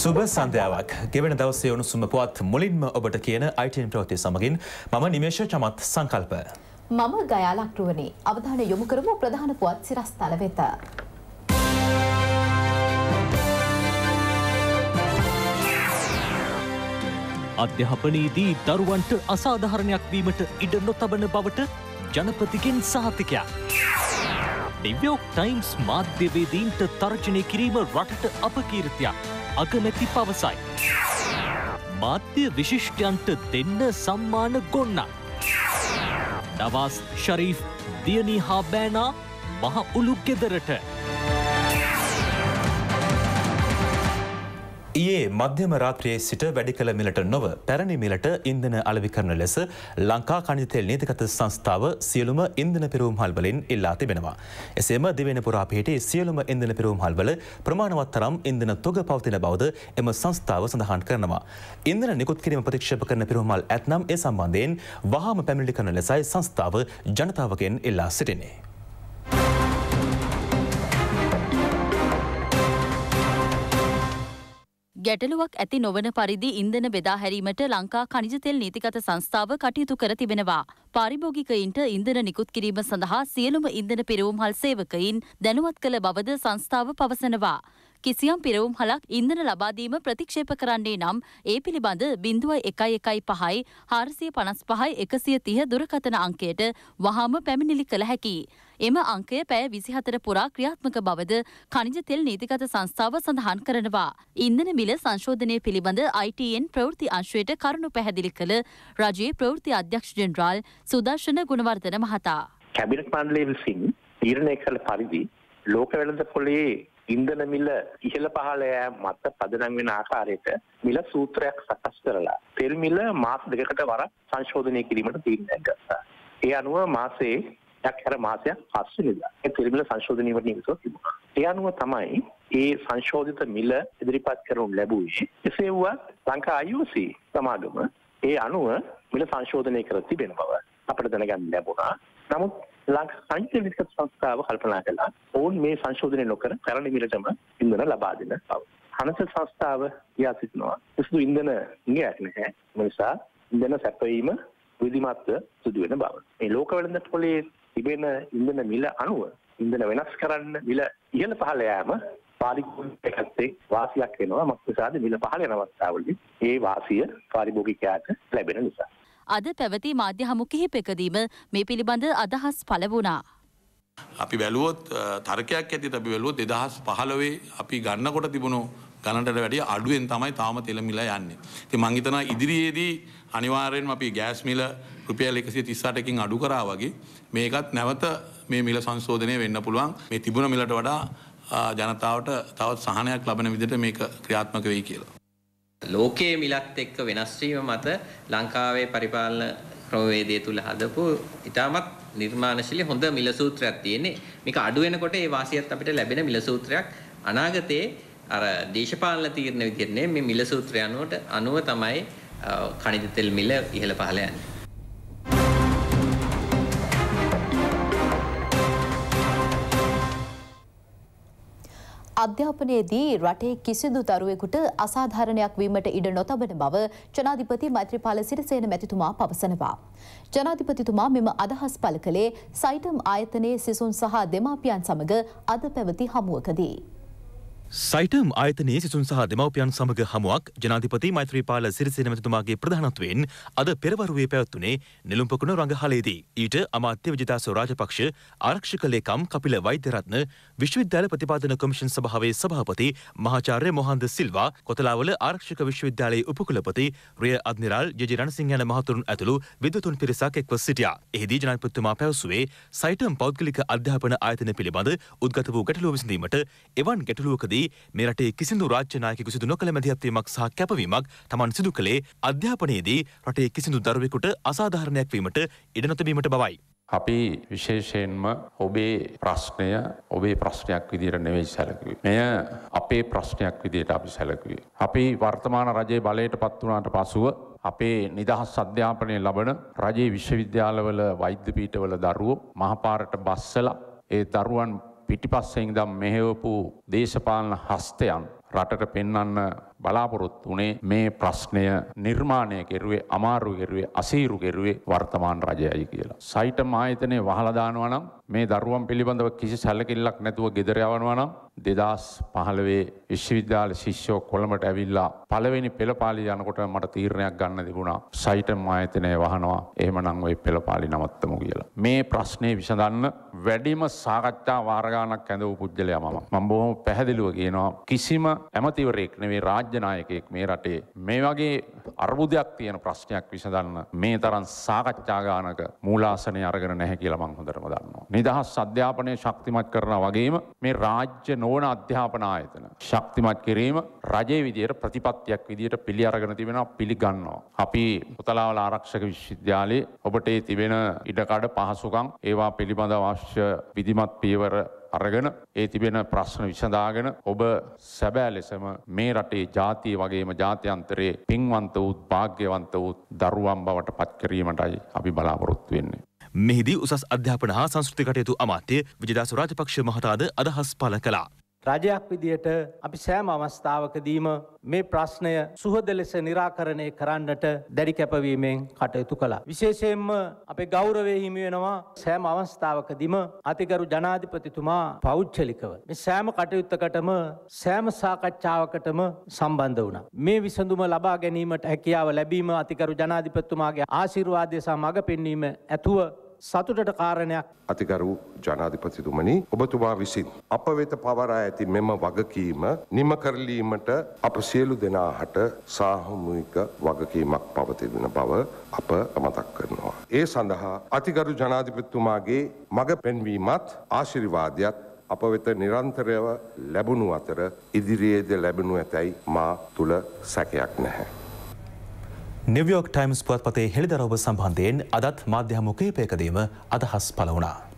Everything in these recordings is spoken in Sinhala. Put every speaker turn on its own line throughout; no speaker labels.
සුබ සන්ධ්‍යාවක් ගෙවෙන දවසේ උණුසුම පුවත් මුලින්ම ඔබට කියන අයිටන් ප්‍රවති සමගින් මම නිමේශ චමත් සංකල්ප.
මම ගයාලක්ටුවනි අවධාන යොමු කරමු ප්‍රධාන පුවත් සිරස්තල වෙත.
අධ්‍යාපනයේදී දරුවන්ට අසාධාරණයක් වීමට ඉඩ නොතබන බවට ජනපතිගෙන් සහතිකයක්. නිවයෝක් ටයිම්ස් මාධ්‍යවේදීන්ට තර්ජනය කිරීම රටට අපකීර්තියක් අගමැති පවසයි. මාධ්‍ය විශිෂ්ටයන්ට දෙන්න සම්මාන ගොන්න. නවාස් ශරීෆ් දියනී හා බෑනා මහ උළු ගෙදරට.
ඒ මධ්‍යම රාත්‍රයේ සිට වැඩි කළ මිලට නොව පැරණි මිලට ඉන්දන අලවි කරන ලෙස ලංකා කනිතෙල් නීතිකත සංස්ථාව සියලුම ඉන්දන පිරුම් හල්වලින් ඉල්ලා තිබෙනවා. එසේම දිවෙන පුරාපිහිටි සියලුම ඉන්දන පිරුම් හල්වල ප්‍රමාණවත් තරම් ඉන්දන තොග පවතින බවද එම සංස්ථාව සඳහන් කරනවා. ඉන්දන නිකුත් කිරීම ප්‍රතික්ෂේප කරන පිරුම්හල් ඇත්නම් ඒ සම්බන්ධයෙන් වහාම පැමිණිලි කරන ලෙසයි සංස්ථාව ජනතාවගෙන් ඉල්ලා සිටිනේ.
ගැටලුවක් ඇති නොවන පරිදි ඉන්දන බෙදා හැරීමට ලංකා කනිජතෙල් නීතිගත සංස්ථාව කටයුතු කර තිබෙනවා. පාරිභෝගිකයින්ට ඉන්දන නිකුත් කිරීම සඳහා සියලුම ඉන්දන පිරවුම්හල් සේවකයින් දැනුවත් කළ බවද සංස්ථාව පවසනවා. කිසියම් පිරවුම් හලක් ඉන්දන ලබාදීම ප්‍රතික්ෂේප කරන්නේ නම් ඒ පිළිබඳ බිඳුව එකයි එකයි පහයි හාරසිය පනස් පහයි එකසිය තිහ දුරකතන අංකයට වහාම පැමිණිලි කළ හැකි. එම අංකය පෑ විසිහතර පුරා ක්‍රියාත්මක බවද කනිජ තෙල් නීතිගත සංස්ථාව සඳහන් කරනවා. ඉන්දන මිල සංශෝධනය පිළිබඳ ITN ප්‍රවෘති අංශයට කරුණු පැහැදිලි කළ රජයේ ප්‍රවෘති අධ්‍යක්ෂ ජෙනරාල් සුදර්ශන ගුණවර්ධන මහතා.
කැබිනට් මණ්ඩලය විසින් තීරණය කළ පරිදි ලෝක වෙළඳ පොලේ ඉන්ධන මිල ඉහළ පහළ යෑම මත පදනම් වෙන ආකාරයට මිල සූත්‍රයක් සකස් කරලා තෙල් මිල මාස දෙකකට වරක් සංශෝධනය කිරීමට තීරණයක් ගත්තා. ඒ අනුව මාසයේ යක් හැර මාසයක් පස්වෙනිදා ඒ තෙල් මිල සංශෝධනයට නියමිතව තිබුණා. ඒ අනුව තමයි ඒ සංශෝධිත මිල ඉදිරිපත් කරනු ලැබුවේ. එසේ වුවත් ලංකා IOC සමාගම ඒ අනුව මිල සංශෝධනය කර තිබෙන බව අපට දැනගන්න ලැබුණා. නමුත් ලංකා සංචල විස්ක සංස්ථාව කල්පනා කළා ඔවුන් මේ සංශෝධනය නොකර පැරණි මිලටම ඉන්ධන ලබා දෙන බව. හනස සංස්ථාව කියා සිටිනවා කිසිදු ඉන්ධන ඉඟයක් නැහැ. නිසා ඉන්ධන සැපයීම විධිමත්ව සිදු වෙන බව. මේ ලෝක වෙළඳ පොලේ තිබෙන ඉන්ධන මිල අනුව ඉන්ධන වෙනස් කරන්න මිල ඉහළ පහළ යෑම පාරිභෝගිකයන්ට වාසියක් වෙනවා මක්නිසාද මිල පහළ යන අවස්ථාවලදී ඒ වාසිය පාරිභෝගිකයාට ලැබෙන නිසා.
අද පැවති මාධ්‍ය හමු කිහිපකදීම මේ පිළිබඳ අදහස් පළ වුණා.
අපි බැලුවොත් තර්කයක් ඇති අපි බැලුවොත් දෙදහස් පහළවේ අපි ගන්නකොට තිබුණු ගණටට වැඩිය අඩුවෙන් තමයි තාම තෙලමිල යන්නේ. ති මංහිතන ඉදිරියේදී අනිවාරයෙන් අපි ගෑස් මිල රුපියල් එකසිය තිස්සාටකින් අඩු කරා වගේ මේකත් නැවත මේ මිල සංශෝධනය වෙන්න පුළුවන් මේ තිබුණ මිලට වඩා ජනතාවට තවත් සහනයක් ලබන විදිට මේක ක්‍රියාත්මක වෙයි කියලා.
ලෝකයේ මිලත් එක්ක වෙනස් වීම මත ලංකාවේ පරිපාලන ක්‍රමවේදය තුල හදපු ඉතාමත් නිර්මාණශීලී හොඳ මිල සූත්‍රයක් තියෙන්නේ. මේක අඩු වෙනකොට ඒ වාසියත් අපිට ලැබෙන මිල සූත්‍රයක් අනාගතයේ අර දේශපාලන තීරණ විදිහට මේ මිල සූත්‍රය අනුව තමයි කනිජ තෙල් මිල ඉහළ පහළ යන්නේ.
අධ්‍යාපනයේදී රටේ කිසිදු දරුවෙකුට අසාධාරණයක් වීමට ඉඩ නොතබන බව ජනාධිපති මෛත්‍රීපාල සිරිසේන මැතිතුමා පවසනවා. ජනාධිපතිතුමා මෙම අදහස් පළ කළේ සයිටම් ආයතනයේ සිසුන් සහ දෙමාපියන් සමග අද පැවති හමුවකදී.
සයිටම් ආයතනයේ සිසුන් සහ දෙමවපියන් සමග හමුවක් ජනාධිපති මෛත්‍රීපාල සිරිසේන මැතිතුමාගේ ප්‍රධානත්වයෙන් අද පෙරවරුවේ පැවැත්වුණේ නිලුම්පකුණ රඟහලේදී. ඊට අමාත්‍ය විජිතාසෝ රාජපක්ෂ ආරක්ෂක ලේකම් කපිල වෛද්‍යරත්න විශ්වවිද්‍යාල ප්‍රතිපාදන කොමිෂන් සභාවේ සභාපති මහාචාර්ය මොහන්ද සිල්වා කොතලාවල ආරක්ෂක විශ්වවිද්‍යාලයේ උපකුලපති රිය අද්මිරාල් ජෙජි රණසිංහ යන මහතුරුන් ඇතුළු විද්වතුන් පිරිසක් එක්ව සිටියා. එහිදී ජනාධිපතිතුමා පැවසුවේ සයිටම් පෞද්ගලික අධ්‍යාපන ආයතන පිළිබඳ උද්ගත වූ ගැටලුව විසඳීමට එවන් ගැටලුවකදී වසරේදී මේ රටේ කිසිදු රාජ්‍ය නායකයෙකු සිදු නොකළ මැදිහත්වීමක් සහ කැපවීමක් තමන් සිදු කළේ අධ්‍යාපනයේදී රටේ කිසිදු දරුවෙකුට අසාධාරණයක් වීමට ඉඩ නොතැබීමට බවයි.
අපි විශේෂයෙන්ම ඔබේ ප්‍රශ්නය ඔබේ ප්‍රශ්නයක් විදියට නෙවෙයි සැලකුවේ. මෙය අපේ ප්‍රශ්නයක් විදියට අපි සැලකුවේ. අපි වර්තමාන රජයේ බලයට පත් වුණාට පසුව අපේ නිදහස් අධ්‍යාපනය ලබන රජයේ විශ්වවිද්‍යාලවල වෛද්‍ය පීඨවල දරුවෝ මහපාරට බස්සලා ඒ දරුවන් පිටිපස්සෙන් දම් මෙහෙවපු දේශපාලන හස්තයන් රටට පෙන්වන්න බලාපොරොත්තු වනේ මේ ප්‍රශ්නය නිර්මාණය කෙරුවේ අමාරු කෙරුවේ අසීරු කෙරුවේ වර්තමාන රජයයි කියලා. සයිට මාහිතනය වහලදානවනම් මේ දරුවන් පිළිබඳව කිසි සැලකිල්ලක් නැතුව ගෙදරයවනවනම් දෙදස් පහළවේ විශ්වවිද්‍යාල ශිෂ්‍යෝ කොළමට ඇවිල්ලා පළවෙනි පෙළපාලි යනකොට මට තීරණයක් ගන්න තිබුණා සයිට මායතනය වහනවා එහෙමනං ඔය පෙළපාලි නවත්තමු කියලා. මේ ප්‍රශ්නය විසඳන්න වැඩිම සාකච්ඡා වාරගානක් ඇඳවූ පුද්ගලය මම. මම බොහොම පැහැදිලිව කියනවා කිසිම ඇමතිවරයෙක් නෙවෙයි රාජ්‍ය නායකයෙක් මේ රටේ මේ වගේ අර්බුදයක් තියෙන ප්‍රශ්නයක් විසඳන්න මේ තරම් සාකච්ඡා ගානක මූලාසනය අරගෙන නැහැ කියලා මං හොඳටම දන්නවා. නිදහස් අධ්‍යාපනය ශක්තිමත් කරන වගේම මේ රාජ්‍ය නොවන අධ්‍යාපන ආයතන. ශක්තිමත් කිරීම රජයේ විදියට ප්‍රතිපත්තියක් විදියට පිළි අරගෙන තිබෙනවා පිළිගන්නවා. අපි පුතලාවල ආරක්ෂක විශ්වවිද්‍යාලයේ ඔබට ඒ තිබෙන ඉඩකඩ පහසුකම් ඒවා පිළිබඳ අවශ්‍ය විධිමත් පියවර අරගෙන ඒ තිබෙන ප්‍රශ්න විසඳාගෙන ඔබ සැබෑ ලෙසම මේ රටේ ජාතිය වගේම ජාත්‍යන්තරයේ පින්වන්ත වූත් භාග්‍යවන්ත වූත් දරුවන් බවට පත්කිරීමටයි අපි බලාපොරොත්තු වෙන්නේ.
මෙහිදී උසස් අධ්‍යාපන හා සංස්කෘති කටයුතු අමාත්‍ය විජදාස රාජපක්ෂ මහතාද අදහස් පල කළා.
රජයක් විදියට අපි සෑම අවස්ථාවකදීම මේ ප්‍රශ්නය සුහද ලෙස නිරාකරණය කරන්නට දැඩි කැපවීමෙන් කටයුතු කළා. විශේෂයෙන්ම අපේ ගෞරවය හිමි වෙනවා සෑම අවස්ථාවකදීම අතිගරු ජනාධිපතිතුමා පෞද්ගලිකව. මේ සෑම කටයුත්තකටම සෑම සාකච්ඡාවකටම සම්බන්ධ වුණා. මේ විසඳුම ලබා ගැනීමට හැකියාව ලැබීම අතිකරු ජනාධිපතිතුමාගේ ආශිර්වාදය සහ මඟ පෙන්වීම ඇතුව සතුටට කාරණයක්
අතිකරු ජනාධිපතිතුමනි ඔබතුමා විසින් අප වෙත පවරා ඇති මෙම වගකීම නිම කරලීමට අප සියලු දෙනාහට සාහමුයික වගකීමක් පවතිදෙන බව අප අමතක් කරනවා. ඒ සඳහා අතිකරු ජනාධිපතිතුමාගේ මඟ පෙන්වීමත් ආශිරිවාදයක් අප වෙත නිරන්තරයව ලැබුණු අතර ඉදිරියේද ලැබෙනු ඇතැයි මා තුළ සැකයක් නැහැ.
නිවියෝක් ටයිම්ස් පුවත්පතේ හෙළිදරව්ව සම්බන්ධයෙන් අදත් මාධ්‍යහමු කීපයකදීම අදහස් පළ වුණා.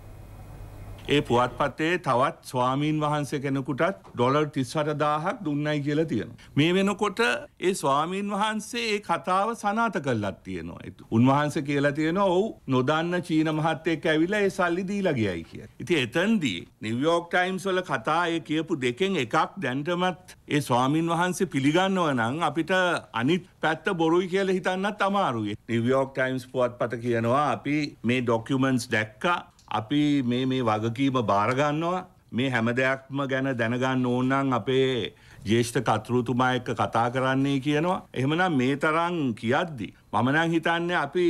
ඒ පුවත්පත්තේ තවත් ස්වාමීන් වහන්සේ කෙනෙකුටත් ඩොලර් තිස්වට දාහක් දුන්නයි කියලා තියෙන. මේ වෙනකොට ඒ ස්වාමීන් වහන්සේ ඒ කතාව සනාත කල්ලත් තියෙනවා. උන්වහන්සේ කියලා තියෙනවා ඔවු නොදන්න චීන මහත්තෙක් ඇවිලා ඒ සල්ලි දීලා ගියයි කිය. ඉති එතන්දී නිවියෝක් ටයිම්ස් වල කතා ඒ කියපු දෙකෙන් එකක් දැන්ටමත් ඒ ස්වාමීන් වහන්සේ පිළිගන්නව නම් අපිට අනිත් පැත්ත බොරුයි කියලා හිතන්නත් අමාරුයි. නිවියෝක් ටයිම්ස් පුවත්පත කියනවා අපි මේ ඩොක්යුමන්ස් දැක්කා අපි මේ මේ වගකීම බාරගන්නවා මේ හැම දෙයක්ම ගැන දැනගන්න ඕනනම් අපේ ජේෂ්ඨ කතෘතුමා එක්ක කතා කරන්නේ කියනවා. එහෙමනම් මේ තරම් කියද්දි මම නම් හිතන්නේ අපි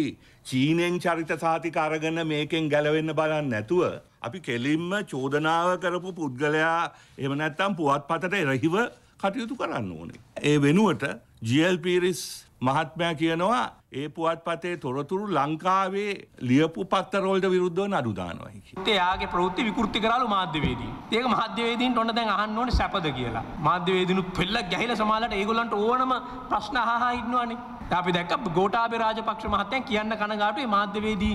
චීනෙන් චරිත සාතික අරගෙන මේකෙන් ගැලවෙන්න බලන්න නැතුව අපි කෙලින්ම චෝදනාව කරපු පුද්ගලයා එහෙම නැත්නම් පුවත්පතට එරහිව කටයුතු කරන්න ඕනේ. ඒ වෙනුවට ජල් පිරිස් මහත්මයා කියනවා ඒ පුවත්පතේ තොරතුරු ලංකාවේ ලියපු පත්තරවලට විරුද්ධව නඩු දානවා කියලා.
එයාගේ ප්‍රවෘත්ති විකෘති කරාලු මාධ්‍යවේදී. ඒක මාධ්‍යවේදීන්ට ඔන්න දැන් අහන්න ඕනේ සැපද කියලා. මාධ්‍යවේදීනුත් පෙල්ල ගැහිලා සමාලට ඒගොල්ලන්ට ඕනම ප්‍රශ්න අහහා ඉන්නවනේ. අපි දැක්ක ගෝටාබේ රාජපක්ෂ මහත්තයන් කියන්න කනගාටුවේ මාධ්‍යවේදී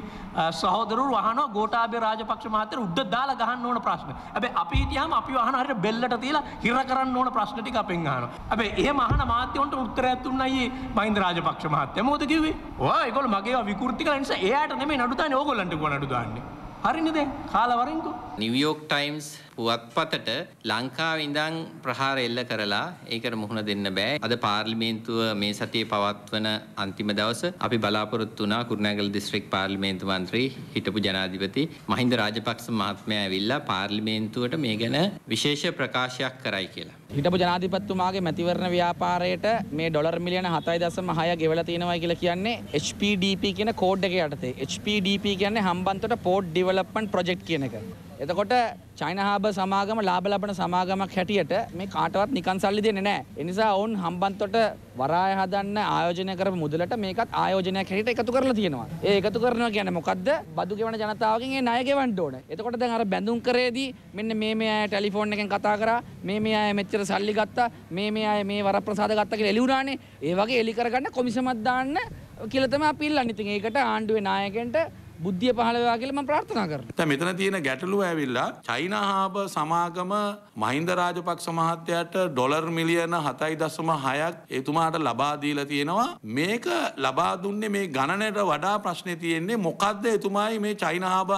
සහෝදරවරු අහනවා ගෝටාබේ රාජපක්ෂ මහත්තයර උඩ දාලා ගහන්න ඕන ප්‍රශ්න. හැබැයි අපි හිටියාම අපි අහන හරියට බෙල්ලට තියලා හිර කරන්න ඕන ප්‍රශ්න ටික අපෙන් අහනවා. හැබැයි එහෙම අහන මාධ්‍යවන්ට උත්තරයක් දුන්නයි මහින්ද රාජපක්ෂ මහත්තයා. මොකද කිව්වේ? ඔයා ඒගොල්ලෝ මගේ විකෘති කරන නිසා එයාට නෙමෙයි නඩු දාන්නේ ඕගොල්ලන්ට ගෝ නඩු දාන්නේ. හරිනේ දැන් කාලවරින්කෝ.
නිව්යෝක් ටයිම්ස් පුවත්පතට ලංකාව ඉඳන් ප්‍රහාර එල්ල කරලා ඒකට මුහුණ දෙන්න බෑ. අද පාර්ලිමේන්තුව මේ සතියේ පවත්වන අන්තිම දවස අපි බලාපොරොත්තු වුණා කුරුණෑගල දිස්ත්‍රික් පාර්ලිමේන්තු මන්ත්‍රී හිටපු ජනාධිපති මහින්ද රාජපක්ෂ මහත්මයා ඇවිල්ලා පාර්ලිමේන්තුවට මේ ගැන විශේෂ ප්‍රකාශයක් කරයි කියලා.
හිටපු ජනාධිපතිතුමාගේ මැතිවරණ ව්‍යාපාරයට මේ ඩොලර් මිලියන 7.6 ගෙවලා තියෙනවා කියලා කියන්නේ HPDP කියන කෝඩ් එක යටතේ. HPDP කියන්නේ හම්බන්තොට පෝර්ට් ඩිවලොප්මන්ට් ප්‍රොජෙක්ට් කියන එක. එතකොට චයිනහාබ සමාගම ලාබ ලබන සමාගමක් හැටියට මේ කාටවත් නිකන් සල්ලි දෙන්නේ නැහැ. ඒ නිසා ඔවුන් හම්බන්තොට වරාය හදන්න ආයෝජනය කරපු මුදලට මේකත් ආයෝජනයක් හැටියට එකතු කරලා තියෙනවා. ඒ එකතු කරනවා කියන්නේ මොකද්ද? බදු ගෙවන ජනතාවගෙන් ඒ ණය ගෙවන්න ඕන. එතකොට දැන් අර බැඳුම් කරේදී මෙන්න මේ මේ අය ටෙලිෆෝන් එකෙන් කතා කරා මේ මේ අය මෙච්චර සල්ලි ගත්තා මේ මේ අය මේ වරප්‍රසාද ගත්තා කියලා එළි වුණානේ. ඒ වගේ එලි කරගන්න කොමිසමක් දාන්න කියලා තමයි අපි ඉල්ලන්නේ. ඉතින් ඒකට ආණ්ඩුවේ නායකයන්ට බුද්ධිය පහළවා කියලා මම ප්‍රාර්ථනා කරනවා.
දැන් මෙතන තියෙන ගැටලුව ඇවිල්ලා චයිනාහාබ සමාගම මහින්ද රාජපක්ෂ මහත්තයාට ඩොලර් මිලියන 7.6ක් එතුමාට ලබා දීලා තියෙනවා. මේක ලබා දුන්නේ මේ ගණනට වඩා ප්‍රශ්නේ තියෙන්නේ මොකද්ද එතුමායි මේ චයිනාහාබ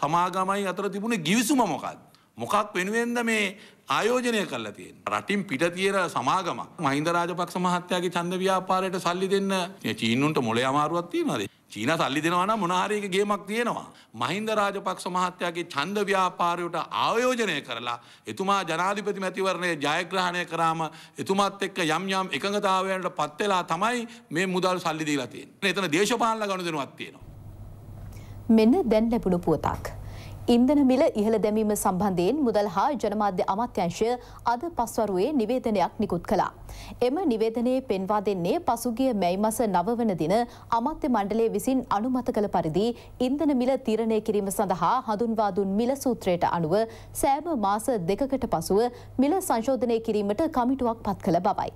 සමාගමයි අතර තිබුණේ ගිවිසුම මොකක්ද? මොකක් වෙනුවෙන්ද මේ ආයෝජනය කරලා තියෙන. රටින් පිට තියෙන සමාගමක් මහින්ද රාජපක්ෂ මහත්තයාගේ ඡන්ද ව්‍යාපාරයට සල්ලි දෙන්න මේ චීනුන්ට මොලේ අමාරුවක් තියෙනවද? චීන සල්ලි දෙනවා නම් මොන හරි එක ගේමක් තියෙනවා. මහින්ද රාජපක්ෂ මහත්තයාගේ ඡන්ද ව්‍යාපාරයට ආයෝජනය කරලා එතුමා ජනාධිපති මැතිවරණය ජයග්‍රහණය කරාම එතුමාත් එක්ක යම් යම් එකඟතාවයන්ට පත් වෙලා තමයි මේ මුදල් සල්ලි දීලා තියෙන්නේ. එතන දේශපාලන ගනුදෙනුවක් තියෙනවා.
මෙන්න දැන් ලැබුණු පුවතක්. ඉන්ධන මිල ඉහළ දැමීම සම්බන්ධයෙන් මුදල් හා ජනමාධ්‍ය අමාත්‍යංශය අද පස්වරුවේ නිවේදනයක් නිකුත් කළා. එම නිවේදනයේ පෙන්වා දෙන්නේ පසුගිය මැයි මස නවවන දින අමාත්‍ය මණ්ඩලය විසින් අනුමත කළ පරිදි ඉන්ධන මිල තීරණය කිරීම සඳහා හඳුන්වා දුන් මිල සූත්‍රයට අනුව සෑම මාස දෙකකට පසුව මිල සංශෝධනය කිරීමට කමිටුවක් පත් කළ බවයි.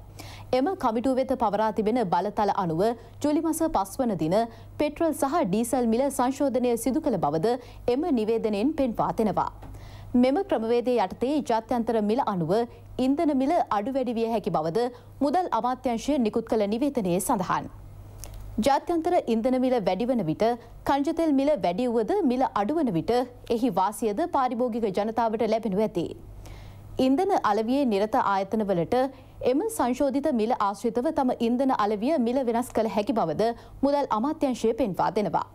එම කමිටුව වෙත පවරා තිබෙන බලතල අනුව ජුලි මස පස්වන දින පෙට්‍රල් සහ ඩීසල් මිල සංශෝධනය සිදු කළ බවද එම නිවේදනයෙන් පෙන්වා දෙනවා. මෙම ක්‍රමවේදය යටතේ ජාත්‍යන්තර මිල අනුව ඉන්ධන මිල අඩු වැඩි විය හැකි බවද මුදල් අමාත්‍යංශය නිකුත් කළ නිවේදනයේ සඳහන්. ජාත්‍යන්තර ඉන්ධන මිල වැඩිවන විට කංජතෙල් මිල වැඩිවුවද මිල අඩුවන විට එහි වාසියද පාරිභෝගික ජනතාවට ලැබෙනු ඇති. ඉන්ධන අලවියේ නිරත ආයතනවලට එම සංශෝධිත මිල ආශ්‍රිතව තම ඉන්ධන අලවිය මිල වෙනස් කළ හැකි බවද මුදල් අමාත්‍යංශය පෙන්වා දෙනවා.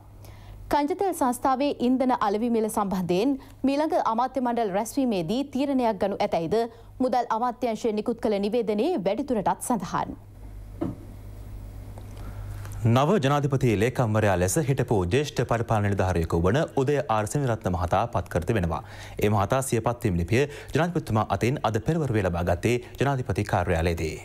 කංජතෙල් සංස්ථාවේ ඉන්ධන අලවි මිල සම්බන්ධයෙන් මීළඟ අමාත්‍ය මණ්ඩල් රැස්වීමේදී තීරණයක් ගනු ඇතැයිද මුදල් අමාත්‍යංශය නිකුත් කළ නිවේදනයේ වැඩිදුරටත් සඳහන්.
නව ජනාධිපති ලේකම්වරයා ලෙස හිටපු ජේෂ්ඨ පරිපාලන නිලධාරියෙකු වන උදය ආර් සෙනවිරත්න මහතා පත්කර තිබෙනවා. ඒ මහතා සිය පත්වීම් ලිපිය ජනාධිපතිතුමා අතින් අද පෙරවරුවේ ලබා ගත්තේ ජනාධිපති කාර්යාලයේදී.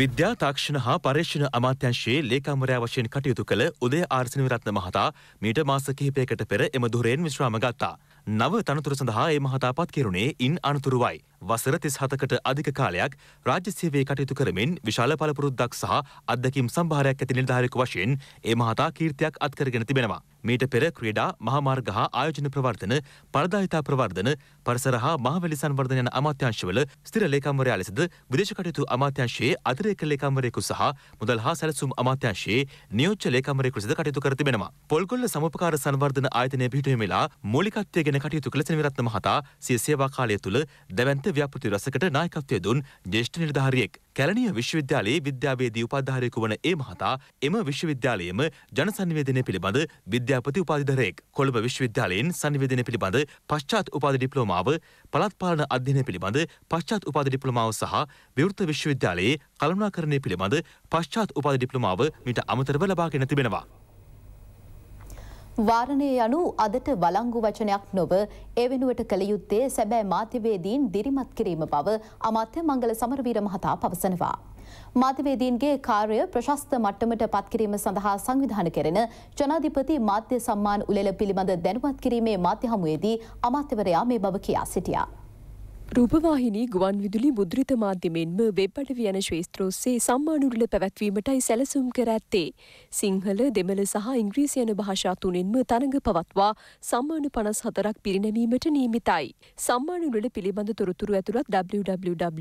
විද්‍යා තාක්ෂණ හා පර්යේෂණ අමාත්‍යංශයේ ලේකම්වරයා වශයෙන් කටයුතු කළ උදය ආර් සෙනවිරත්න මහතා මීට මාස කිහිපයකට පෙර එම දුරෙන් විශ්‍රාම ගත්තා. නව තනතුර සඳහා ඒ මහතා පත් කෙරුණේ ඉන් අනතුරුවයි. වසර තිස් හතකට අධික කාලයක් රාජ්‍ය සේවයේ කටයුතු කරමින් විශාල පළපුරුද්දක් සහ අත්දැකීම් සම්භාරයක් ඇති නිලධාරියෙකු වශයෙන් ඒ මහතා කීර්තියක් අත්කරගෙන තිබෙනවා. මීට පෙර ක්‍රීඩා මහාමාර්ග හා ආයෝජන ප්‍රවර්ධන පරදායිතා ප්‍රවර්ධන පරිසර හා මහවැලි සංවර්ධන යන අමාත්‍යංශවල ස්ථිර ලේකම්වරයා ලෙසද විදේශ කටයුතු අමාත්‍යංශයේ අතිරේක ලේකම්වරයෙකු සහ මුදල් හා සැලසුම් අමාත්‍යංශයේ නියෝජ්‍ය ලේකම්වරයෙකු ලෙසද කටයුතු කර තිබෙනවා. පොල්ගොල්ල සමුපකාර සංවර්ධන ආයතනය පිහිටුවීම වෙලා මූලිකත්වය ගැන කටයුතු කළ සෙනවිරත්න මහතා සිය සේවා කාලය තුළ දැවැන්ත ව්‍යාපෘති රසකට නායකත්වය දුන් ජේෂ්ඨ නිලධාරියෙක්. කැලණිය විශ්වවිද්‍යාලයේ විද්‍යාවේදී උපාධාරයෙකු වන ඒ මහතා එම විශ්වවිද්‍යාලයේම ජනසන්නිවේදනය පිළිබඳ විද්‍යාපති උපාධිධරයෙක්. කොළඹ විශ්වවිද්‍යාලයෙන් සංනිවේදනය පිළිබඳ පශ්චාත් උපාධි ඩිප්ලෝමාව, පළාත් පාලන අධ්‍යයනය පිළිබඳ පශ්චාත් උපාධි ඩිප්ලෝමාව සහ විවෘත විශ්වවිද්‍යාලයේ කළමනාකරණය පිළිබඳ පශ්චාත් උපාධි ඩිප්ලෝමාව මීට අමතරව ලබාගෙන තිබෙනවා.
වාරණය යනු අදට වලංගු වචනයක් නොව ඒ වෙනුවට කළ යුත්තේ සැබෑ මාධ්‍යවේදීන් දිරිමත් කිරීම බව අමාත්‍ය මංගල සමරවීර මහතා පවසනවා. මාධ්‍යවේදීන්ගේ කාර්ය ප්‍රශස්ත මට්ටමට පත්කිරීම සඳහා සංවිධාන කෙරෙන ජනාධිපති මාධ්‍ය සම්මාන උළෙල පිළිබඳ දැනුවත් කිරීමේ මාධ්‍ය හමුවේදී අමාත්‍යවරයා මේ බව කියා සිටියා.
රූපවාහිනී ගුවන් විදුලි මුද්‍රිත මාධ්‍යමෙන්ම වෙබ් අඩවි යන ශ්‍රේෂ්ත්‍රෝස්සේ සම්මානුරුල පැවැත්වීමටයි සැලසුම් කර ඇත්තේ. සිංහල දෙමළ සහ ඉංග්‍රීසි යන භාෂා තුනෙන්ම තරඟ පවත්වා සම්මාන පනස් හතරක් පිරිනැමීමට නීමිතයි. සම්මානුරුල පිළිබඳ තොරතුරු ඇතුළත් www.pma.gov.lk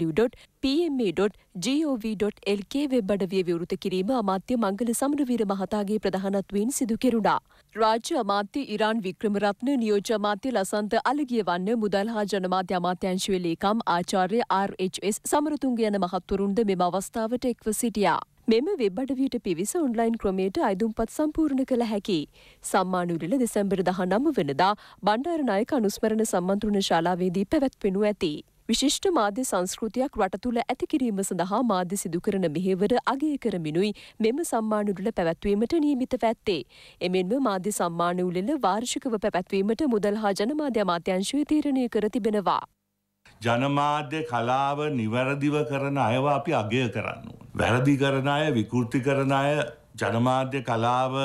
වෙබ් අඩවිය විවෘත කිරීම අමාත්‍ය මංගල සමරවීර මහතාගේ ප්‍රධානත්වයෙන් සිදු කෙරුණා. රාජ්‍ය අමාත්‍ය ඉරාන් වික්‍රමරත්න නියෝජ්‍ය අමාත්‍ය ලසන්ත අලගිය වන්න මුදල් හා ජනමාධ්‍ය අමාත්‍යංශුවේ ලේකම් ආචාර්ය RHS සමරතුංග යන මහත්වරුන්ද මෙම අවස්ථාවට එක්ව සිටියා. මෙම වෙබ් අඩවියට පිවිස ඔන්ලයින් ක්‍රමයට අයිදුම්පත් සම්පූර්ණ කළ හැකි. සම්මානුරල දෙසැම්බර දහ නම වනදා බණ්ඩාරනායක අනුස්මරණ සම්මන්ත්‍රණ ශාලාවේදී පැවැත්වෙනු ඇති. විශිෂ්ට මාධ්‍ය සංස්කෘතියක් රට තුළ ඇතිකිරීම සඳහා මාධ්‍ය සිදු කරන මෙහෙවර අගය කරමිනුයි මෙම සම්මානුරල පැවැත්වීමට නියමිත පැත්තේ. එමෙන්ම මාධ්‍ය සම්මාන උළෙල වාර්ෂිකව පැවැත්වීමට මුදල් හා ජනමාධ්‍ය අමාත්‍යංශය තීරණය කර තිබෙනවා.
ජනමාධ්‍ය කලාව නිවැරදිව කරන අයවා අපි අගය කරන්න. වැරදි කරන අය විකෘති කරන අය ජනමාධ්‍ය කලාව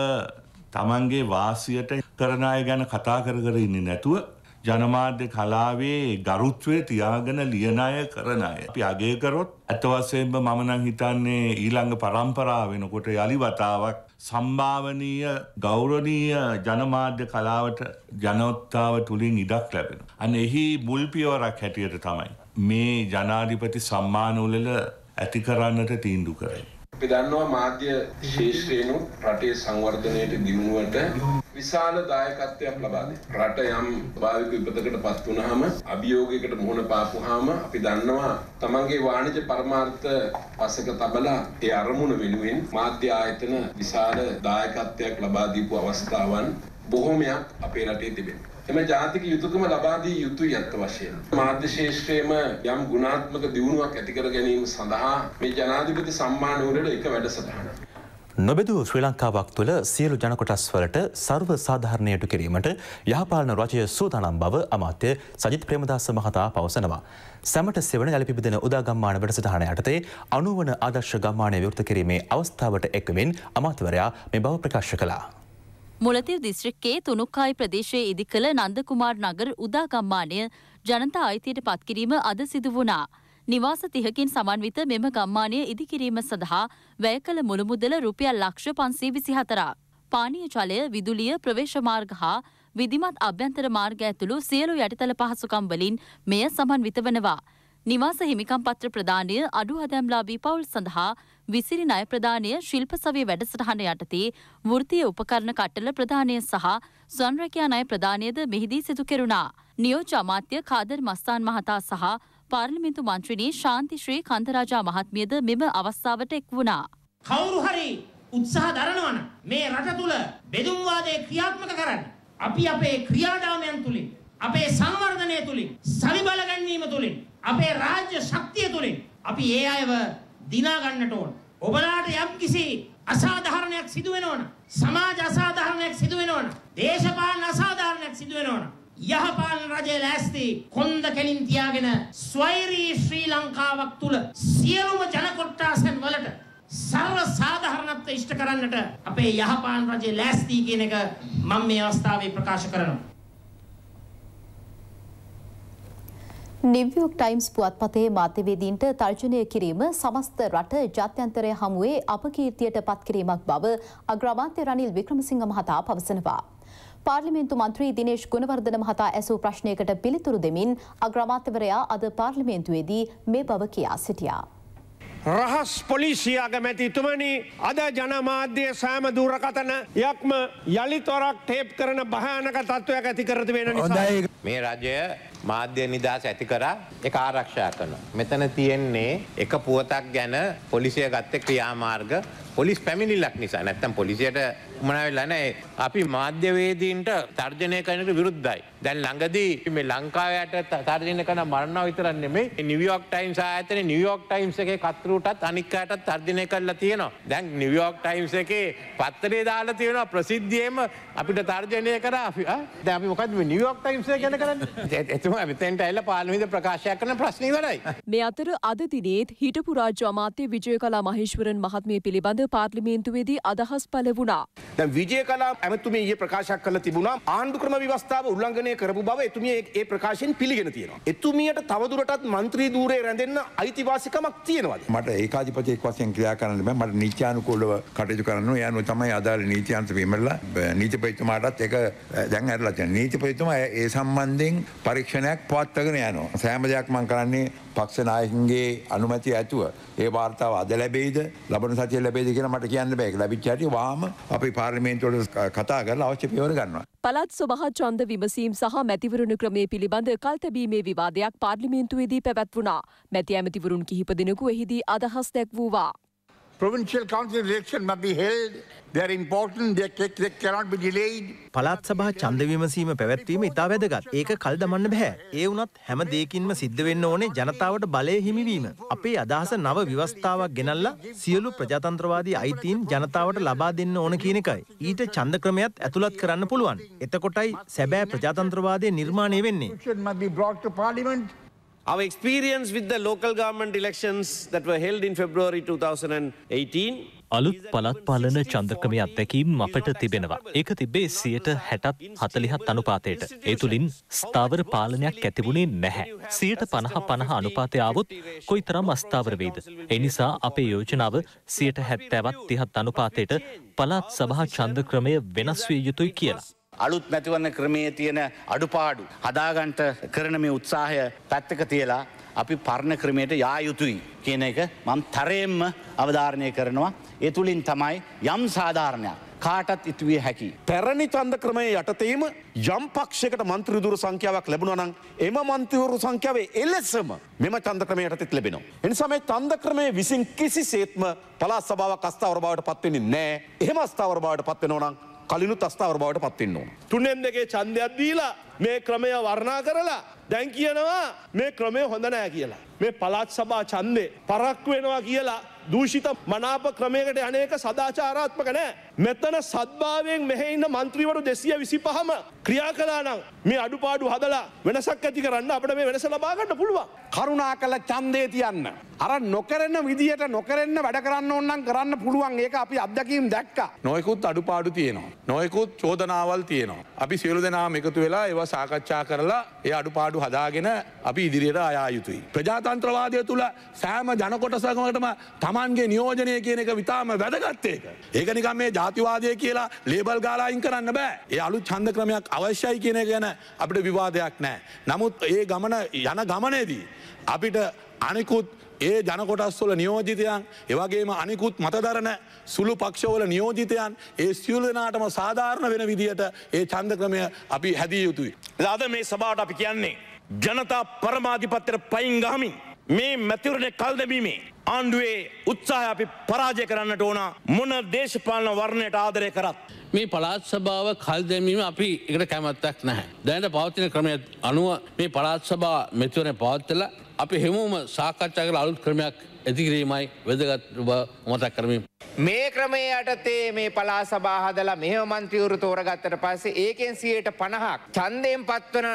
තමන්ගේ වාසියට කරන අය ගැන කතා කර කර ඉන්නේ නැතුව ජනමාධ්‍ය කලාවේ ගරුත්වය තියාගෙන ලියන අය කරන අය. අපි අගය කරොත් ඇත්ත වශයෙන්ම මම නම් හිතන්නේ ඊළඟ පරම්පරාව වෙනකොට යලි වතාවක් සම්භාවනීය ගෞරවනීය ජනමාධ්‍ය කලාවට ජනෝත්තාව තුලින් ඉඩක් ලැබෙනවා. අන්න එහි මුල් පියවරක් හැටියට තමයි මේ ජනාධිපති සම්මාන උළෙල ඇති කරන්නට තීන්දුව කරන්නේ.
අපි දන්නවා මාධ්‍ය ශේෂ්ත්‍රයනු රටේ සංවර්ධනයට දියුණුවට විශාල දායකත්වයක් ලබා දෙනවා. රට යම් භාවික විපතකට පත් වුනහම අභියෝගයකට මුහුණ පාපුවාම අපි දන්නවා තමන්ගේ වාණිජ පරමාර්ථ පසක තබලා ඒ අරමුණ වෙනුවෙන් මාධ්‍ය ආයතන විශාල දායකත්වයක් ලබා දීපු අවස්ථාවන් බොහෝමයක් අපේ රටේ තිබෙනවා. එම ජාතික යුතුකම ලබා දී යුතුයි අත්ත වශයෙන්. මාධ්‍ය ශේෂ්ත්‍රයේම යම් ගුණාත්මක දියුණුවක් ඇති කර ගැනීම සඳහා මේ ජනාධිපති සම්මානවලට එක වැඩසටහනක්.
නොබෙදූ ශ්‍රී ලංකාවක් තුළ සියලු ජනකොටස් වලට සර්ව සාධාරණයට කිරීමට යහපාලන රජය සූදානම් බව අමාත්‍ය සජිත් ප්‍රේමදාස මහතා පවසනවා. සැමට සෙවන යළිපිබිදෙන උදා ගම්මාන වැඩසටහන යටතේ අනුවන ආදර්ශ ගම්මානය විවෘත කිරීමේ අවස්ථාවට එක්වමින් අමාත්‍යවරයා මේ බව ප්‍රකාශ කළා.
මුලතිව් දිස්ත්‍රික්කයේ තුනුක්කායි ප්‍රදේශයේ ඉදි කළ නන්දකුමාර් නගර උදා ගම්මානය ජනතා අයිතියට පත්කිරීම අද සිදු වුණා. නිවාස තිහකින් සමන්විත මෙම ගම්මානය ඉදිකිරීම සඳහා වැය කළ මුළුමුදල රුපියල් ලක්ෂ පන්සේ විසි හතරා. පානීය ජලය විදුලිය ප්‍රවේශ මාර්ග හා විධිමත් අභ්‍යන්තර මාර්ග ඇතුළු සියලු යටිතල පහසුකම් වලින් මෙය සමන්විත වනවා. නිවාස හිමිකම් පත්‍ර ප්‍රදානය අඩු හදම්ලාබී පවුල් සඳහා විසිරි ණය ප්‍රදානය ශිල්ප සවිය වැඩසටහන යටතේ වෘත්තීය උපකරණ කට්ටල ප්‍රදානය සහ සංරැකියා ණය ප්‍රදානයද මෙහිදී සිදු කෙරුණා. නියෝජ්‍ය අමාත්‍ය කාදර් මස්තාන් මහතා සහ පාර්ලිමේන්තු මන්ත්‍රිණී ශාන්ති ශ්‍රී කන්දරාජා මහත්මියද මෙම අවස්ථාවට එක් වුණා.
කවුරු හරි උත්සාහ දරනවන මේ රට තුළ බෙදුම්වාදය ක්‍රියාත්මක කරන්න. අපි අපේ ක්‍රියාදාමයන් තුළින් අපේ සංවර්ධනය තුළින් සවිබල ගැන්වීම තුළින් අපේ රාජ්‍ය ශක්තිය තුළින් අපි ඒ අයව දිනාගන්නට ඕන. ඔබලාට යම් කිසි අසාධාරණයක් සිදුවෙනවන. සමාජ අසාධාරණයක් සිදුවෙනවන. දේශපාලන අසාධාරණයක් සිදුවෙනවන. යහපාලන රජය ලෑස්ති කොන්ද කෙලින් තියාගෙන ස්වෛරී ශ්‍රී ලංකාවක් තුළ සියලුම ජනකොට්ටාසන් වලට සර්ව සාධහරණත්ව ඉෂ්ට කරන්නට අපේ යහපාලන රජය ලෑස්ති කියන එක මම මේ අවස්ථාවේ ප්‍රකාශ කරනවා.
නිව්යෝක් ටයිම්ස් පුවත්පතේ මාධ්‍යවේදීන්ට තර්ජනය කිරීම සමස්ත රට ජාත්‍යන්තරය හමුවේ අපකීර්තියට පත්කිරීමක් බව අග්‍රාමාත්‍ය රනිල් වික්‍රමසිංහ මහතා පවසනවා. පාර්ලිමේන්තු මන්ත්‍රී දිනේශ් ගුණවර්ධන මහතා ඇසූ ප්‍රශ්නයකට පිළිතුරු දෙමින් අග්‍රාමාත්‍යවරයා අද පාර්ලිමේන්තුවේදී මේ බව කියා සිටියා.
රහස් පොලිසියාග මැතිතුමනි අද ජනමාධ්‍ය සෑම දුරකතන යක්ම යළිතොරක් ටේප් කරන භයානක තත්ත්වයක් ඇති කරද වෙන නිසා.
මේ රජය මාධ්‍ය නිදහස් ඇති කරා එක ආරක්ෂා කරන. මෙතන තියෙන්නේ එක පුවතක් ගැන පොලිසිය ගත්ත ක්‍රියාමාර්ග පොලිස් පැමිණිල්ලක් නිසා නැත්තම් පොලිසියට උමනාවෙලා නෑ අපි මාධ්‍යවේදීන්ට තර්ජනය කරනට විරුද්ධයි. දැන් ළඟදී මේ ලංකාවයට තර්ජනය කරන මරණව විතරක් නෙමෙයි නිව්යෝක් ටයිම්ස් ආයතනයේ නිව්යෝක් ටයිම්ස් එකේ කතරුටත් අනික් අයටත් තර්ජනය කරලා තියෙනවා. දැන් නිව්යෝක් ටයිම්ස් එකේ පත්තරේ දාලා තියෙනවා ප්‍රසිද්ධියේම අපිට තර්ජනය කරා අපි දැන් අපි මොකද්ද මේ නිව්යෝක් ටයිම්ස් එක ගැන කරන්නේ? එතුමා මෙතෙන්ට ඇවිල්ලා පාර්ලිමේන්තුවේ ප්‍රකාශයක් කරන ප්‍රශ්න ඉවරයි.
මේ අතර අද දිනේත් හිටපු රාජ්‍ය අමාත්‍ය විජයකලා මහේශ්වරන් මහත්මිය පිළිබඳ පාර්ලිමේන්තුවේදී අදහස් පළ වුණා.
දැන් විජය කලා ඇමතුමිය ඊයේ ප්‍රකාශයක් කළ තිබුණා ආණ්ඩු ක්‍රම ව්‍යවස්ථාව උල්ලංඝනය කරපු බව එතුමිය ඒ ප්‍රකාශයෙන් පිළිගෙන තියෙනවා. එතුමියට තවදුරටත් මන්ත්‍රී ධූරේ රැඳෙන්න අයිතිවාසිකමක් තියෙනවද?
මට ඒකාධිපතියෙක් වශයෙන් ක්‍රියා කරන්න බෑ. මට නීත්‍යානුකූලව කටයුතු කරන්න ඕන. ඒ අනුව තමයි අදාළ නීත්‍යාන්ත විමරලා නීතිපතිතුමාටත් ඒක දැන් ඇරලා තියෙනවා. නීතිපතිතුමා ඒ සම්බන්ධයෙන් පරීක්ෂණයක් පවත්වාගෙන යනවා. සෑම දෙයක් මම කරන්නේ පක්ෂ නායකන්ගේ අනුමැතිය ඇතුව ඒ වාර්තාව අද ලැබෙයිද ලබන සතිය ලැබෙයිද කියලා මට කියන්න බෑ. ඒක ලැබිච්ච හැටි වාම අපි පාර්ලිමේන්තුවට කතා කරලා අවශ්‍ය පියවර ගන්නවා.
පළත් සභා ඡන්ද විමසීම් සහ මැතිවරණ ක්‍රමය පිළිබඳ කල්තැබීමේ විවාදයක් පාර්ලිමේන්තුවේදී පැවැත්වුණා. මැති ඇමතිවරුන් කිහිප දෙනෙකු එහිදී අදහස් දැක්වූවා.
Provincial council election must be held. They are important. They, they cannot be delayed.
පළාත් සභා ඡන්ද විමසීම පැවැත්වීම ඉතා වැදගත්. ඒක කල් දමන්න බෑ. ඒ වුණත් හැම දෙයකින්ම සිද්ධ වෙන්න ඕනේ ජනතාවට බලය හිමිවීම. අපේ අදහස නව ව්‍යවස්ථාවක් ගෙනල්ලා සියලු ප්‍රජාතන්ත්‍රවාදී අයිතීන් ජනතාවට ලබා දෙන්න ඕන කියන එකයි. ඊට ඡන්ද ක්‍රමයක් ඇතුළත් කරන්න පුළුවන්. එතකොටයි සැබෑ ප්‍රජාතන්ත්‍රවාදය නිර්මාණය වෙන්නේ.
Must be brought to parliament.
Our experience with the local government elections that were held in February 2018
අලුත් පළත් පාලන චන්ද්‍රක්‍රමය අත්දැකීම් අපට තිබෙනවා. ඒක තිබේ සියට හැටත් හතලිහත් අනුපාතයට. ඒ තුළින් ස්ථාවර පාලනයක් ඇතිවුණේ නැහැ. සියට පණහ පණහ අනුපාතය ආවොත් කොයි තරම් අස්ථාවර වේද. එනිසා අපේ යෝජනාව සියට හැත්තෑවත් තිහත් අනුපාතයට පළාත් සභා චන්ද්‍රක්‍රමය වෙනස් විය යුතුයි කියලා.
අලුත් මැතිවරණ ක්‍රමයේ තියෙන අඩුපාඩු හදාගන්ට කරන මේ උත්සාහය පැත්තක තියලා අපි පරණ ක්‍රමයට යා යුතුයි කියන එක මම් තරයෙන්ම අවධාරණය කරනවා. ඒ තුළින් තමයි යම් සාධාරණයක් කාටත් ඉතුවිය හැකි.
පැරණි චන්ද ක්‍රමය යටතේම යම් පක්ෂයකට මන්ත්‍රදුර සංඛ්‍යාවක් ලැබුණනම් එම මන්තිවරු සංඛ්‍යාවේ එලෙසම මෙම චන්ද ක්‍රමයට තිත් ලැබෙනවා. එනිසාම චන්ද ක්‍රමය විසින් කිසි සේත්ම පලාත් සභාවක් අස්ථාවර බවට පත්වෙන්නේ නෑ එහෙම අස්ථාවර බවට පත්වෙනවනම් කලිනුත් අස්ථාවර බවට පත්වෙන්න ඕන.
තුනෙන් දෙකේ චන්දයක් දීලා මේ ක්‍රමය වර්ණා කරලා දැන් කියනවා මේ ක්‍රමය හොඳ නෑ කියලා. මේ පලාත් සභා ඡන්දේ පරක් වෙනවා කියලා දූෂිත මනාප ක්‍රමයකට අනේක සදාචාරාත්මක නෑ. මෙතන සද්භාවයෙන් මෙහෙ ඉන්න මන්ත්‍රීවරු දෙසිය විසි පහම ක්‍රියා කලානම් මේ අඩුපාඩු හදලා වෙනසක් ඇති කරන්න අපට මේ වෙනස ලබාගන්න පුළුවන්.
කරුණා කළ චන්දේ තියන්න. අර නොකරන්න විදියට නොකරන්න වැඩ කරන්න ඔන්නන් කරන්න පුළුවන් ඒක අපි අත්දැකීම් දැක්ක.
නොයකුත් අඩුපාඩු තියෙනවා. නොයකුත් චෝදනාවල් තියෙනවා. අපි සියලු දෙනාම එකතු වෙලා ඒවා සාකච්ඡා කරලා ඒ අඩුපාඩු හදාගෙන අපි ඉදිරියට අයා යුතුයි. ප්‍රජාතන්ත්‍රවාදය තුළ සෑම ජනකොටසකමටම තමන්ගේ නියෝජනය කියන එක විතාම වැදගත්තේක. ඒක නිකම් මේ ජාතිවාදය කියලා ලේබල් ගාලායින් කරන්න බෑ. ඒ අලු ඡන්ද ක්‍රමයක් අවශ්‍යයි කියන එක ගැන අපිට විවාදයක් නෑ. නමුත් ඒ ගමන යන ගමනේදී අපිට අනිකුත් ඒ ජනකොටස්වල නියෝජිතයන් එවගේම අනිකුත් මතදරන සුළු පක්ෂවල නියෝජිතයන් ඒ සියලු දෙනාටම සාධාරණ වෙන විදිහට ඒ ඡන්ද ක්‍රමය අපි හැදිය යුතුයි.
අද මේ සභාවට අපි කියන්නේ ජනතා පරමාධිපත්තර පයින් ගහමින් මේ මැතිවරණය කල් දැමීමේ ආණ්ඩුවේ උත්සාහ අපි පරාජය කරන්නට ඕන මොන දේශපාලන වර්ණයට ආදරය කරත්.
මේ පලාත් සභාව කල් දැමීම අපි එකට කැමත්තක් නැහැ. දැනට පවතින ක්‍රමය අනුව මේ පලාත් සභා මෙතිවරණ පවත්තල අපි හෙමුම සාකච්ඡා කළ අලුත් ක්‍රමයක් ඇතිකිරීමයි වැදගත් මතක් කරමින්.
මේ ක්‍රමේ යටතේ මේ පලා සභා හදලා මෙහෙම මන්ත්‍රීවරු තෝරගත්තට පස්සේ ඒකෙන් සියයට පණහක් ඡන්දයෙන් පත්වන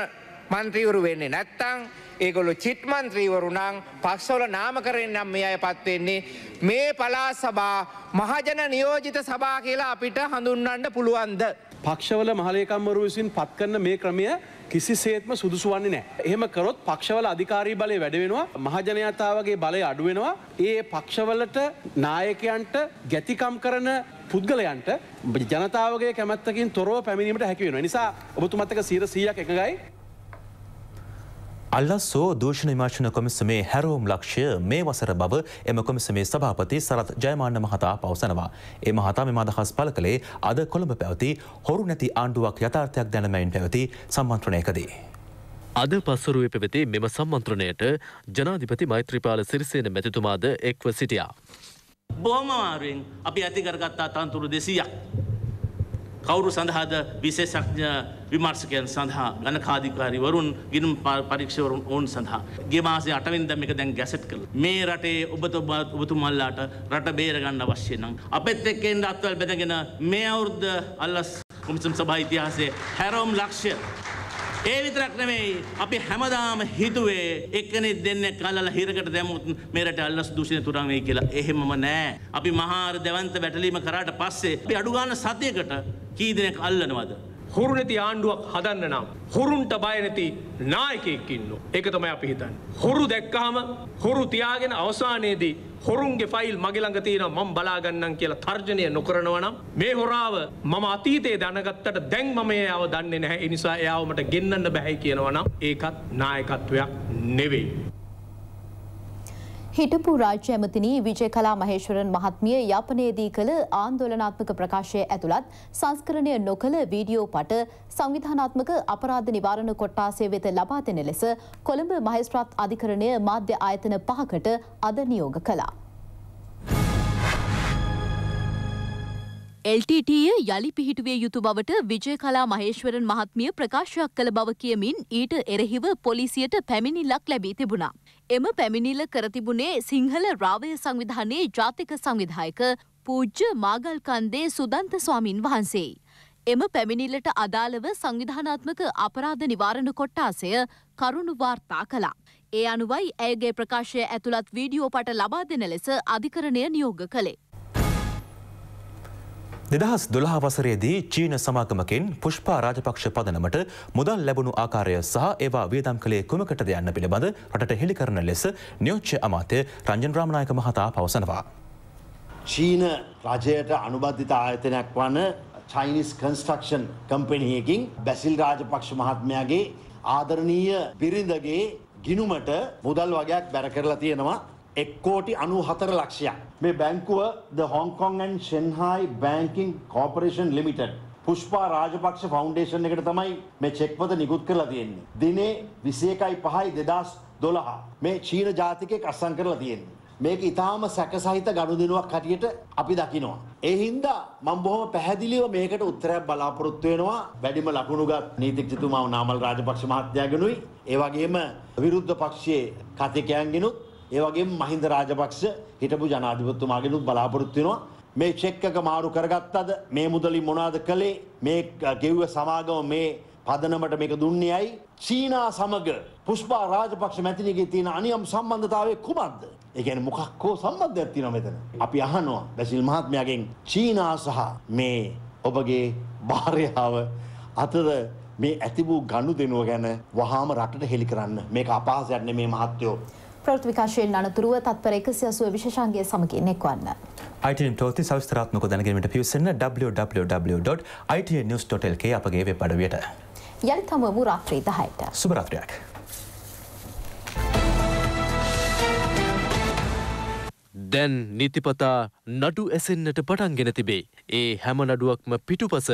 මන්ත්‍රීවරු වෙන්නේ නැත්තං ඒගොල්ලො චිට් මන්ත්‍රීවරු නම් පක්ෂවල නාමකරයෙන් නම් මේ අය පත්වෙන්නේ මේ පලා සභා මහජන නියෝජිත සභා කියලා අපිට හඳුන්වන්න පුළුවන්ද.
පක්ෂවල මහලේකම්වරු විසින් පත් කරන මේ ක්‍රමය කිසිසේත්ම සුදුසු වන්නේ නෑ. එහෙම කරොත් පක්ෂවල අධිකාරී බලය වැඩ වෙනවා මහජනයාතාවගේ බලය අඩු වෙනවා. ඒ පක්ෂවලට නායකයන්ට ගැතිකම් කරන පුද්ගලයන්ට ජනතාවගේ කැමැත්තකින් තොරව පැමිණීමට හැකි වෙන නිසා ඔබතුමත්තක සීර සීයක් එකගයි
අල්ලස්සෝ දූෂණ විමර්ශන කොමිසමේ හැරෝම් ලක්ෂය මේ වසර බව එම කොමිසමේ සභාපති සරත් ජයමාන්න මහතා පවසනවා. ඒ මහතා මෙම අදහස් පළ කළේ අද කොළඹ පැවති හොරු නැති ආණ්ඩුවක් යථාර්ථයක් දැනමයින් පැවති සම්මන්ත්‍රණයකදී.
අද පස්සරුවේ පැවති මෙම සම්මන්ත්‍රණයට ජනාධිපති මෛත්‍රීපාල සිරිසේන මැතිතුමාද එක්ව සිටියා.
බොහොමමාරුවෙන් අපි ඇති කරගත්තා තන්තුරු දෙසීයක්. කවුරු සඳහාද විශේෂඥ විමර්ශකයන් සඳහා ගණකාධිකාරිවරුන් ගිනුම් පරීක්ෂවරුන් ඔවුන් සඳහා. ගෙමාසේ අටවෙන්දම එක දැන් ගැසට් කළ. මේ රටේ ඔබත ඔබතුමල්ලාට රට බේරගන්න අවශ්‍ය නම්. අපත් එක්කෙන් අත්වල් බැඳගෙන මේ අවුරුද්ධ අල්ලස් කොමිසම් සභා ඉතිහාසේ හැරෝම් ලක්ෂය ඒ විතරක් නෙමෙයි අපි හැමදාම හිතුවේ එක්කෙනෙක් දෙන්නෙක් අල්ලලා හිරකට දැම්මොත් මෙරට අල්ලස් දූෂණය තුරන් වෙයි කියලා. එහෙමම නෑ. අපි මහාර දෙවන්ත වැටලීම කරාට පස්සේ අපි අඩු ගන්න සතියකට කී දෙනෙක් අල්ලනවද?
හොරු නැති ආණ්ඩුවක් හදන්න නම් හොරුන්ට බය නැති නායකයෙක් ඉන්න. ඒක තමයි අපි හිතන්නේ. හොරු දැක්කහම හොරු තියාගෙන අවසානයේදී හොරුන්ගේ ෆයිල් මගේ ළඟ තියෙනවා මම බලා ගන්නම් කියලා තර්ජනය නොකරනවා නම් මේ හොරාව මම අතීතයේ දැනගත්තට දැන් මම එයාව දන්නේ නැහැ. ඒ නිසා එයාව මට ගෙන්නන්න බෑ කියනවා නම් ඒකත් නායකත්වයක් නෙවෙයි.
හිටපු රාජ්‍ය ඇමතිනී විජය කලා මහේශ්වරන් මහත්මිය යාපනයේදී කළ ආන්දෝලනාත්මක ප්‍රකාශය ඇතුළත් සංස්කරණය නොකළ වීඩියෝ පට සංවිධානාත්මක අපරාධ නිවාරණ කොට්ටාසය වෙත ලබා දෙන ලෙස කොළඹ මහේස්ත්‍රාත් අධිකරණය මාධ්‍ය ආයතන පහකට අද නියෝග කළා.
එල්ටීටීය යළි පිහිටුවිය යුතු බවට විජය කලා මහේශ්වරන් මහත්මිය ප්‍රකාශයක් කළ බව කියමින් ඊට එරෙහිව පොලිසියට පැමිණිල්ලක් ලැබී තිබුණා. එම පැමිණිල්ල කරතිබුණේ සිංහල රාවය සංවිධානයේ ජාතික සංවිධායක පූජ්‍ය මාගල්කන්දේ සුදන්ත ස්වාමින් වහන්සේ. එම පැමිණිල්ලට අදාළව සංවිධානාත්මක අපරාධ නිවාරණ කොට්ටාසය කරුණු වාර්තා කළා. ඒ අනුවයි ඇයගේ ප්‍රකාශය ඇතුළත් වීඩියෝ පට ලබා දෙන ලෙස අධිකරණය නියෝග කළේ.
දෙදහස් දොළහ වසරේදී චීන සමාගමකින් පුෂ්පා රාජපක්ෂ පදනමට මුදල් ලැබුණු ආකාරය සහ ඒවා වියදම් කළේ කුමකටද යන්න පිළිබඳ රටට හෙළි කරන ලෙස නියෝච්‍ය අමාත්‍ය රංජන් රාමනායක මහතා පවසනවා.
චීන රජයට අනුබද්ධිත ආයතනයක් වන චයිනිස් කන්ස්ට්‍රක්ෂන් කම්පනයකින් බැසිල් රාජපක්ෂ මහත්මයාගේ ආදරණීය බිරිඳගේ ගිනුමට මුදල් වගයක් බැර කරලා තියෙනවා එක්කෝටි අනු හතර ලක්ෂයක්. මේ බැංකුව ද Hong Kong and Shanghai banking corporation limited Pushpa Rajapaksa foundation එකට තමයි මේ චෙක්පත නිකුත් කරලා තියෙන්නේ. දිනේ විසේකයි පහයි දෙදස් දොළහා මේ චීන ජාතිකෙක් අස්සං කරලා තියෙන්නේ. මේක ඉතාම සැකසහිත ගනුදෙනුවක් හටියට අපි දකිනවා. ඒ හින්දා මම බොහොම පැහැදිලිව මේකට උත්තරයක් බලාපොරොත්තු වෙනවා වැඩිම ලකුණුගත් නීතිඥතුමා නාමල් රාජපක්ෂ මහත්තයාගෙනුයි ඒ වගේම විරුද්ධ පක්ෂයේ කතිකයන්ගෙනුත් ඒ වගේම මහින්ද රාජපක්ෂ හිටපු ජනාධිපතිතුමාගෙනුත් බලාපොරොත්තු වෙනවා මේ චෙක් එක මාරු කරගත්තද මේ මුදලින් මොනවද කළේ මේ ගෙව්ව සමාගම මේ පදනමට මේක දුන්නේ ඇයි චීනා සමග පුෂ්පා රාජපක්ෂ මැතිනිගේ තියෙන අනියම් සම්බන්ධතාවය කුමක්ද? ඒ කියන්නේ මොකක් හෝ සම්බන්ධයක් තියෙනවා මෙතන. අපි අහනවා බැසිල් මහත්මයාගෙන් චීනා සහ මේ ඔබගේ භාර්යාව අතර මේ ඇති වූ ගනුදෙනුව ගැන වහාම රටට හෙළි කරන්න. මේක අපහාසයක් නෙමේ මහත්තයෝ.
ප්‍රවෘත්ති විකාශයෙන් අනතුරුව තත්පර 180 විශේෂාංගයේ සමගින් එක්වන්න.
ITN ප්‍රවෘත්ති සවිස්තරාත්මක දැනගැනීමට පිවිසන්න www.itnnews.lk අපගේ වෙබ් අඩවියට.
යළිත් හමුවමු රාත්‍රී 10ට.
සුබ රාත්‍රියක්.
දැන් නිතිපතා නඩු ඇසෙන්න්නට පටන්ගෙන තිබේ. ඒ හැම නඩුවක්ම පිටුපස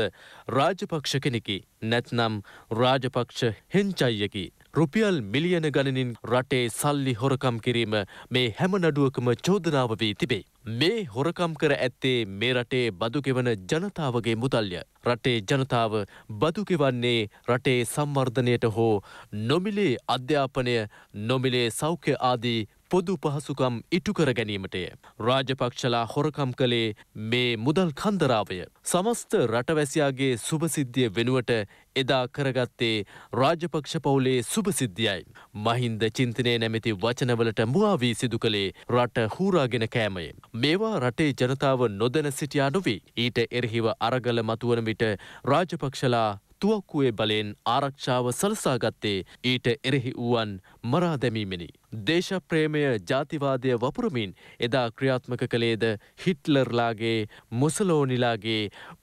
රාජපක්ෂ කෙනෙකි නැත්නම් රාජපක්ෂ හෙංචයියකි. රුපියල් මිලියන ගණනින් රටේ සල්ලි හොරකම් කිරීම මේ හැම නඩුවකම චෝදනාව වී තිබේ. මේ හොරකම් කර ඇත්තේ මේ රටේ බදුගෙවන ජනතාවගේ මුදල්ය. රටේ ජනතාව බදුගෙවන්නේ රටේ සංවර්ධනයට හෝ නොමිලේ අධ්‍යාපනය නොමිලේ සෞඛ්‍ය ආදී පොදු පහසුකම් ඉටුකර ගැනීමටය. රාජපක්ෂලා හොරකම් කළේ මේ මුදල් කන්දරාවය. සමස්ත රටවැසියාගේ සුභසිද්ධිය වෙනුවට එදා කරගත්තේ රාජපක්ෂ පවුලේ සුභසිද්ධියයි. මහින්ද චින්තනය නැමැති වචනවලට මුවාවී සිදු කළේ රට හූරාගෙන කෑමය. මේවා රටේ ජනතාව නොදැන සිටියා නොවේ. ඊට එරහිව අරගල මතුවන විට රාජපක්ෂලා තුවක්කුවේ බලයෙන් ආරක්ෂාව සලසාගත්තේ ඊට එරෙහි වුවන් මරා දැමීමෙනි. දේශප්‍රේමය ජාතිවාදය වපුරමින් එදා ක්‍රියාත්මක කළේද හිට්ලර්ලාගේ මුසලෝනිලාගේ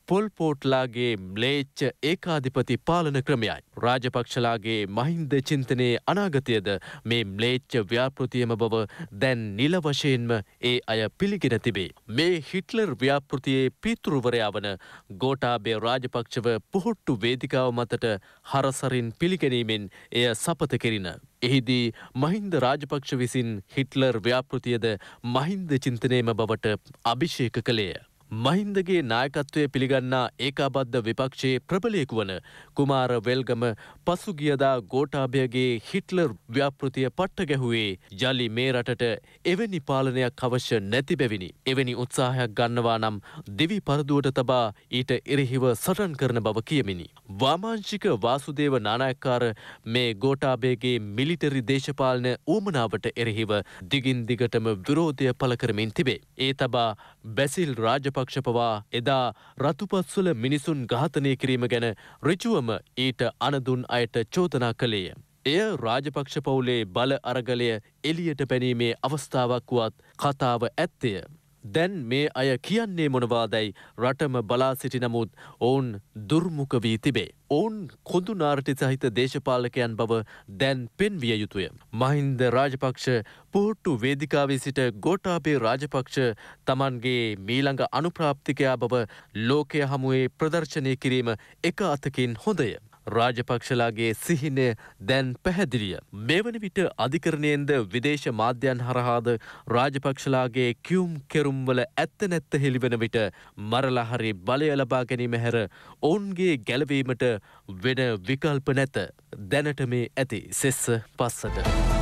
පොල්පෝට්ලාගේ ම්ලේච්ච ඒකාධිපති පාලන ක්‍රමයයි. රාජපක්ෂලාගේ මහින්ද චින්තනයේ අනාගතයද මේ ම්ලේච්ච ව්‍යාපෘතියම බව දැන් නිල වශයෙන්ම ඒ අය පිළිගෙන තිබේ. මේ හිට්ලර් ව්‍යාපෘතියේ පිතෘවරයා වන ගෝටාබේ රාජපක්ෂව පුහුට්ටු වේදිකාව මතට හරසරින් පිළිගැනීමෙන් එය සපත කෙරින. එහිදී මහින්ද රාජපක්ෂ විසින් හිට්ලර් ව්‍යාපෘතියද මහින්ද චින්තනයම බවට අභිෂේක කළේය. මහින්දගේ නායකත්වය පිළිගන්නා ඒකාබද්ධ විපක්ෂයේ ප්‍රබලයෙකු වන කුමාර වෙල්ගම පසුගියදා ගෝටාභයගේ හිට්ලර් ව්‍යාපෘතිය පට්ට ගැහුවේ ජලි මේ රටට එවැනි පාලනයක් අවශ්‍ය නැති බැවිනි. එවැනි උත්සාහයක් ගන්නවා නම් දෙවි පරදුවට තබා ඊට එරෙහිව සටන් කරන බව කියමිනි. වාමාංශික වාසුදේව නානායක්කාර මේ ගෝටාබේගේ මිලිටරි දේශපාලන ඌමනාවට එරෙහිව දිගින් දිගටම විරෝධය පළ කරමින් තිබේ. ඒ තබා බැසිල් රාජපක් රාජපක්ෂ පවා එදා රතුපත්වල මිනිසුන් ඝාතනය කිරීම ගැන රිචුවම ඊට අනදුන් අයට චෝදනා කළේය. එය රාජපක්ෂ පවුලේ බල අරගලය එලියට පැනීමේ අවස්ථාවක් වුවත් කතාව ඇත්තය. දැන් මේ අය කියන්නේ මොනවාදැයි රටම බලා සිටි නමුත් ඔවුන් දුර්මුඛ වී තිබේ. ඔවුන් කොඳු නාරටි සහිත දේශපාලකයන් බව දැන් පෙන්විය යුතුය. මහින්ද රාජපක්ෂ පොහොට්ටු වේදිකාවේ සිට ගෝටාබේ රාජපක්ෂ තමන්ගේ මීළඟ අනුප්‍රාප්තිකයා බව ලෝකය හමුවේ ප්‍රදර්ශනය කිරීම එක අතකින් හොඳය. රාජපක්ෂලාගේ සිහිනය දැන් පැහැදිලිය. මෙවන විට අධිකරණයෙන්ද විදේශ මාධ්‍යන් හරහාද රාජපක්ෂලාගේ කිවුම් කෙරුම්වල ඇත්ත නැත්ත හෙළිවන විට මරලහරි බලය ලබා ගැනීම හැර ඔවුන්ගේ ගැලවීමට වෙන විකල්ප නැත දැනට මේ ඇති සෙස්ස පස්සට.